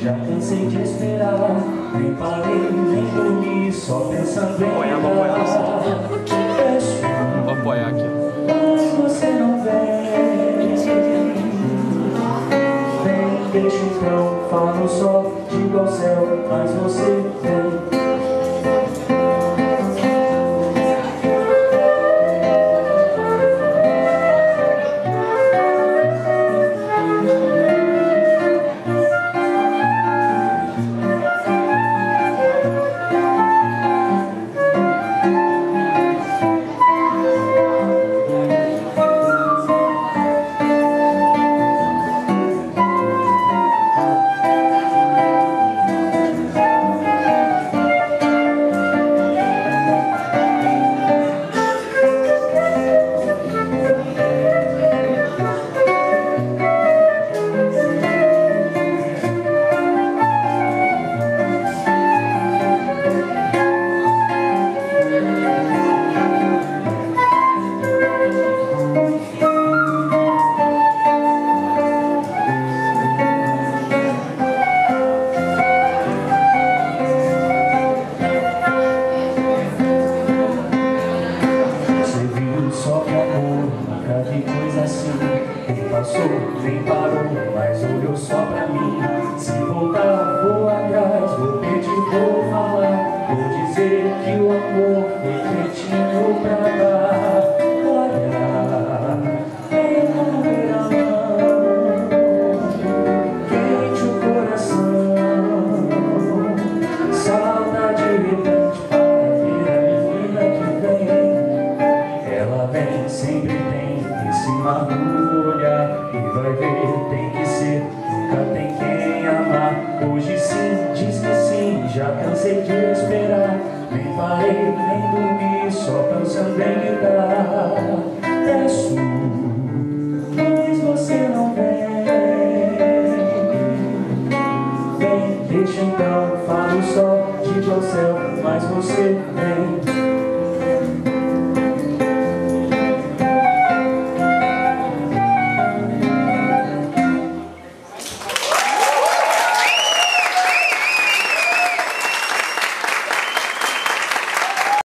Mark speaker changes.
Speaker 1: já cansei de esperar Nem parei, nem dormi, só pensando em Apoiar, vou apoiar você Vou apoiar aqui. Mas você não vem Vem, deixa então, falo só, digo ao céu Mas você vem que amor, nunca vi coisa assim. Nem passou, nem parou, mas olhou só pra mim. Se voltar, vou atrás, vou pedir, vou falar. Vou dizer que o amor foi quietinho pra lá sempre tem esse cima olhar E vai ver, tem que ser, nunca tem quem amar. Hoje sim, diz que sim, já cansei de esperar. Nem parei, nem dormi, só pensando em lidar. É Peço, mas você não vem. Vem, deixa então, falo só, digo ao céu, mas você vem.